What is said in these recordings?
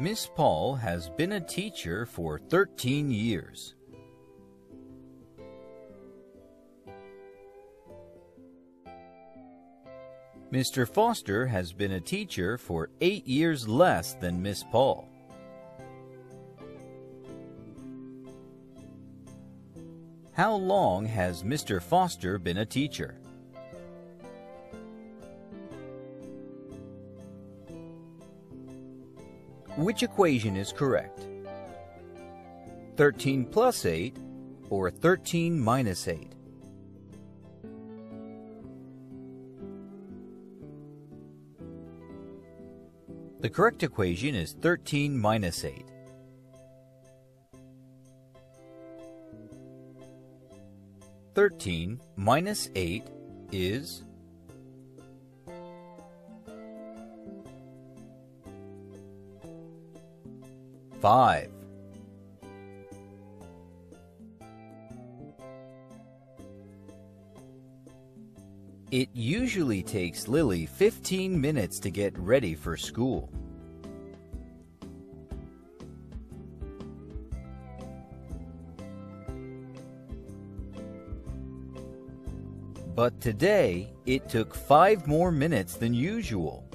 Miss Paul has been a teacher for 13 years. Mr. Foster has been a teacher for eight years less than Miss Paul. How long has Mr. Foster been a teacher? Which equation is correct? 13 plus 8 or 13 minus 8? The correct equation is 13 minus 8. Thirteen minus eight is five. It usually takes Lily 15 minutes to get ready for school. But today, it took five more minutes than usual.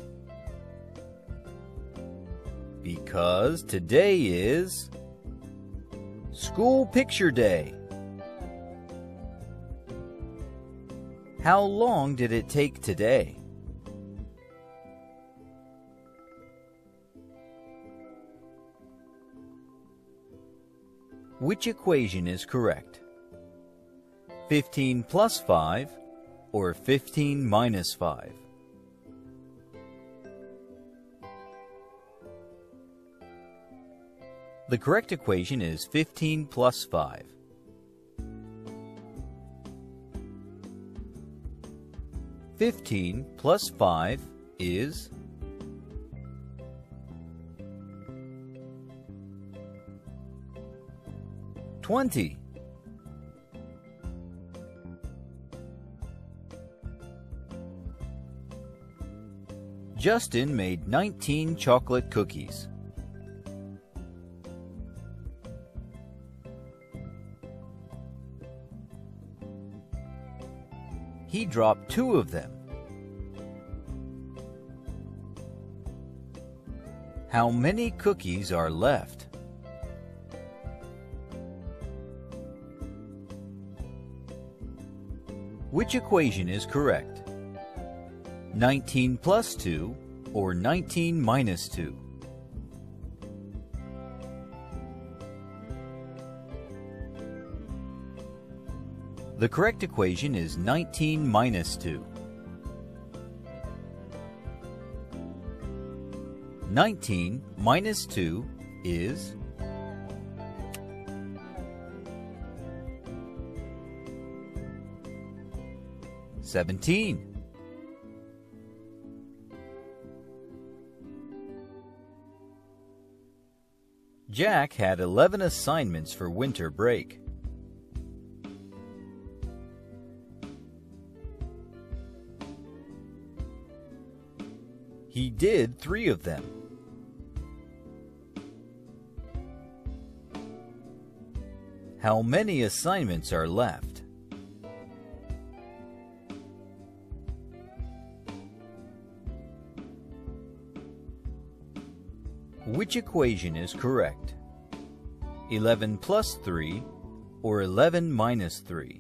Because today is School Picture Day. How long did it take today? Which equation is correct? 15 plus 5 or 15 minus 5? The correct equation is 15 plus 5. Fifteen plus five is twenty. Justin made 19 chocolate cookies. He dropped two of them. How many cookies are left? Which equation is correct? 19 plus 2 or 19 minus 2? The correct equation is 19 minus 2. 19 minus 2 is Seventeen. Jack had 11 assignments for winter break. He did three of them. How many assignments are left? Which equation is correct? 11 plus 3 or 11 minus 3?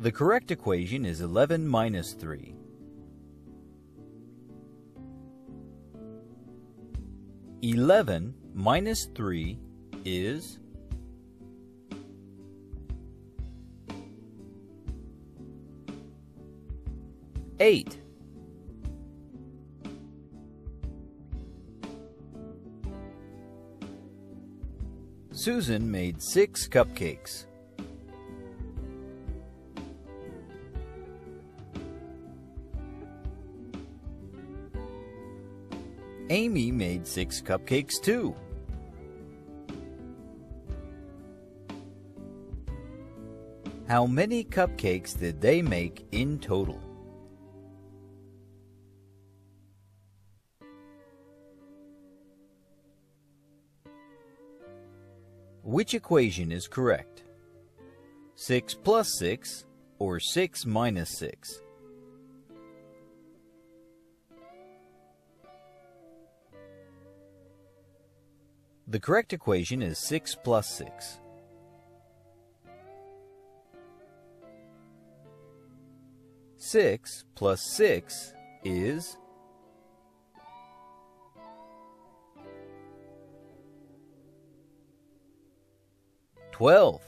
The correct equation is 11 minus 3. Eleven minus three is eight. Susan made six cupcakes. Amy made six cupcakes too. How many cupcakes did they make in total? Which equation is correct? 6 plus 6 or 6 minus 6? The correct equation is 6 plus 6. Six plus six is twelve.